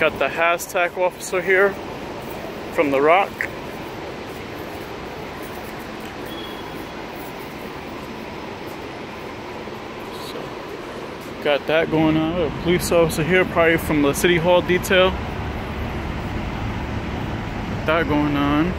Got the Haz Tac officer here from The Rock. So, got that going on. A police officer here, probably from the City Hall detail. That going on.